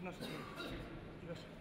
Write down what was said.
끝났습니다. 끝났어요.